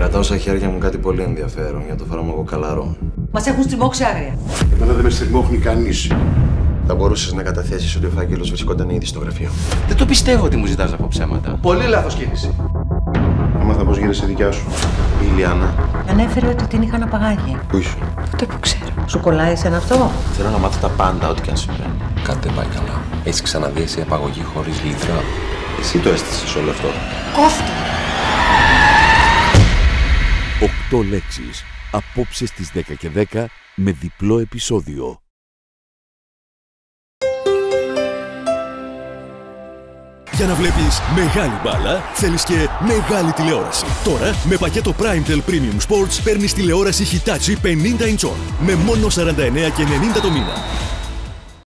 Κρατάω στα χέρια μου κάτι πολύ ενδιαφέρον για το φάρμακο καλαρό. Μας έχουν στριμώξει άγρια. Εμένα δεν με στριμώχνει κανείς. Θα μπορούσες να καταθέσεις ότι ο φάκελος βρισκόταν ήδη στο γραφείο. Δεν το πιστεύω ότι μου ζητάς να πω ψέματα. Πολύ λάθος κίνηση. Έμαθα πώς γίνεσαι δικιά σου. Η Ιλιάνα, Ανέφερε ότι την είχαν απαγάγει. πού ήσουν. Ούτε που ξέρω. Σου κολλάει σε αυτό; Θέλω να μάθω τα πάντα, ό,τι και αν συμβαίνει. Κάτι δεν πάει καλά. Έχεις ξαναδεί σε απαγωγή χωρίς λίθρα. Εσύ το αίσθησε όλο αυτό. Κόφτο. 8 λέξεις. Απόψες στις 10 και 10 με διπλό επεισόδιο. Για να βλέπεις μεγάλη μπάλα, θέλεις και μεγάλη τηλεόραση. Τώρα, με πακέτο Primetel Premium Sports, παίρνεις τηλεόραση Hitachi 50 inch με μόνο 49 και 90 το μήνα.